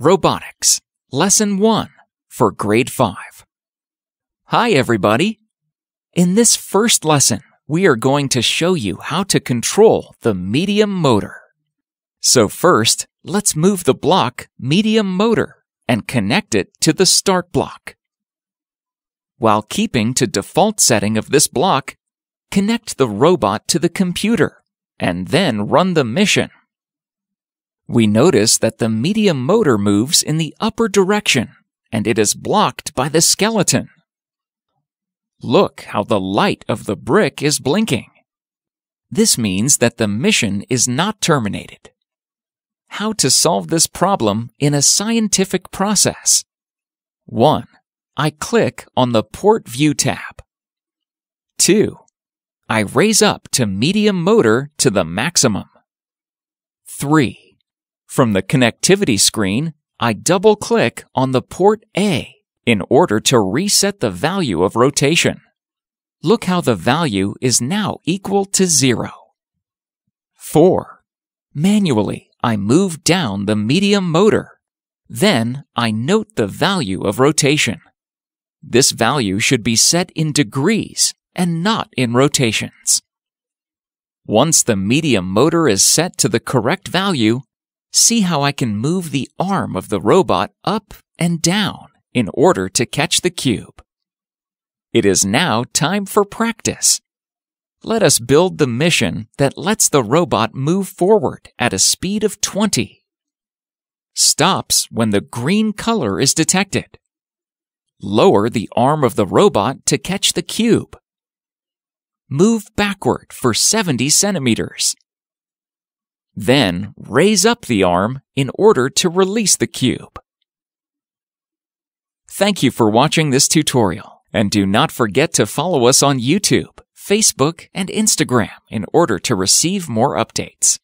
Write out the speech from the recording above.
Robotics, Lesson 1 for Grade 5. Hi, everybody. In this first lesson, we are going to show you how to control the medium motor. So first, let's move the block medium motor and connect it to the start block. While keeping to default setting of this block, connect the robot to the computer and then run the mission. We notice that the medium motor moves in the upper direction and it is blocked by the skeleton. Look how the light of the brick is blinking. This means that the mission is not terminated. How to solve this problem in a scientific process. 1. I click on the Port View tab. 2. I raise up to medium motor to the maximum. 3. From the connectivity screen, I double click on the port A in order to reset the value of rotation. Look how the value is now equal to zero. 4. Manually, I move down the medium motor. Then I note the value of rotation. This value should be set in degrees and not in rotations. Once the medium motor is set to the correct value, see how I can move the arm of the robot up and down in order to catch the cube. It is now time for practice. Let us build the mission that lets the robot move forward at a speed of 20. Stops when the green color is detected. Lower the arm of the robot to catch the cube. Move backward for 70 centimeters. Then raise up the arm in order to release the cube. Thank you for watching this tutorial, and do not forget to follow us on YouTube, Facebook, and Instagram in order to receive more updates.